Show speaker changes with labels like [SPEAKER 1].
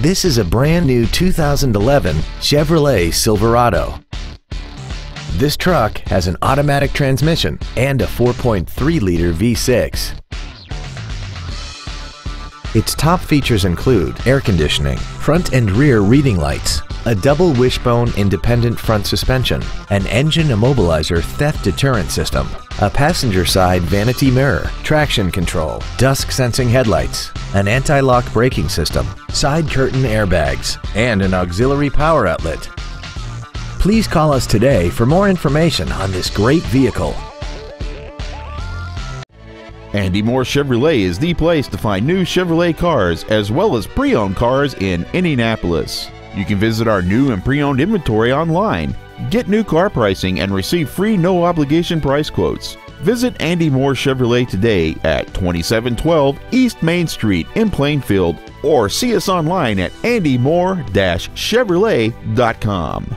[SPEAKER 1] This is a brand new 2011 Chevrolet Silverado. This truck has an automatic transmission and a 4.3-liter V6. Its top features include air conditioning, front and rear reading lights, a double wishbone independent front suspension, an engine immobilizer theft deterrent system, a passenger side vanity mirror, traction control, dusk sensing headlights, an anti-lock braking system, side curtain airbags, and an auxiliary power outlet. Please call us today for more information on this great vehicle.
[SPEAKER 2] Andy Mohr Chevrolet is the place to find new Chevrolet cars as well as pre owned cars in Indianapolis. You can visit our new and pre owned inventory online, get new car pricing, and receive free no obligation price quotes. Visit Andy Mohr Chevrolet today at 2712 East Main Street in Plainfield or see us online at andymohr-chevrolet.com.